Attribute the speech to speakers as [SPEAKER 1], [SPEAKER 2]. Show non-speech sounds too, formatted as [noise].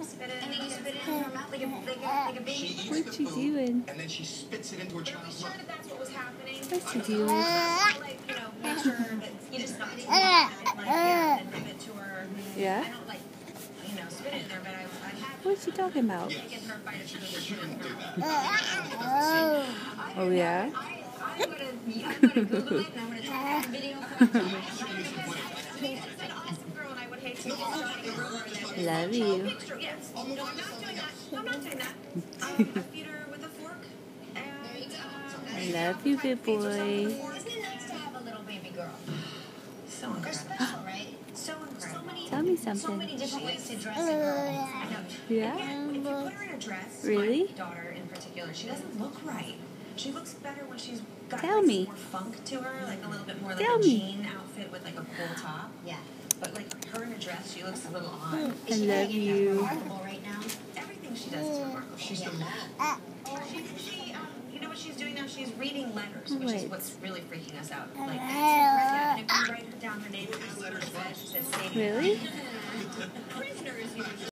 [SPEAKER 1] Spit it and then you spit it in her mouth like a, like a, like a baby.
[SPEAKER 2] She
[SPEAKER 3] What's she doing?
[SPEAKER 2] and then she spits it into her
[SPEAKER 1] Are we
[SPEAKER 2] child's
[SPEAKER 1] sure
[SPEAKER 2] mouth.
[SPEAKER 1] that that's what was happening?
[SPEAKER 3] What's she
[SPEAKER 1] Like,
[SPEAKER 3] doing?
[SPEAKER 1] Like, you know, make sure that you just not didn't like, yeah, and give it to her.
[SPEAKER 3] Yeah?
[SPEAKER 1] I don't like, you know, spit it in there, but I, I have
[SPEAKER 3] What's she talking about?
[SPEAKER 1] taken her bite of
[SPEAKER 2] She
[SPEAKER 1] food.
[SPEAKER 2] shouldn't do that.
[SPEAKER 3] Oh, yeah?
[SPEAKER 1] I, I'm gonna, I'm gonna it and I'm gonna take video [laughs] that. I feed her with a fork and, uh,
[SPEAKER 3] I love you, good boy.
[SPEAKER 1] Isn't it nice to have a little baby girl? [sighs] So
[SPEAKER 4] They're
[SPEAKER 1] incredible.
[SPEAKER 4] special, [gasps] right?
[SPEAKER 1] So incredible. So many,
[SPEAKER 3] Tell me
[SPEAKER 4] So
[SPEAKER 3] something.
[SPEAKER 4] many different ways to dress a girl.
[SPEAKER 1] I know.
[SPEAKER 3] Yeah?
[SPEAKER 1] And if you put her in a dress,
[SPEAKER 3] Really?
[SPEAKER 1] my daughter in particular, she doesn't look right. She looks better when she's got
[SPEAKER 3] Tell
[SPEAKER 1] like,
[SPEAKER 3] me.
[SPEAKER 1] more funk to her, like a little bit more like
[SPEAKER 3] Tell
[SPEAKER 1] a
[SPEAKER 3] me.
[SPEAKER 1] jean outfit with like a cool top.
[SPEAKER 4] Yeah.
[SPEAKER 1] But like her in a dress, she looks a little odd.
[SPEAKER 3] I
[SPEAKER 4] Is she
[SPEAKER 3] love
[SPEAKER 4] getting
[SPEAKER 3] you.
[SPEAKER 4] remarkable right now?
[SPEAKER 1] Everything she does is remarkable.
[SPEAKER 2] She's the mom.
[SPEAKER 1] She, she, um, you know what she's doing now? She's reading letters, which is what's really freaking us out. Like, yeah, and if you write her down her name, she says, save
[SPEAKER 3] Really? [laughs]
[SPEAKER 1] Is usually.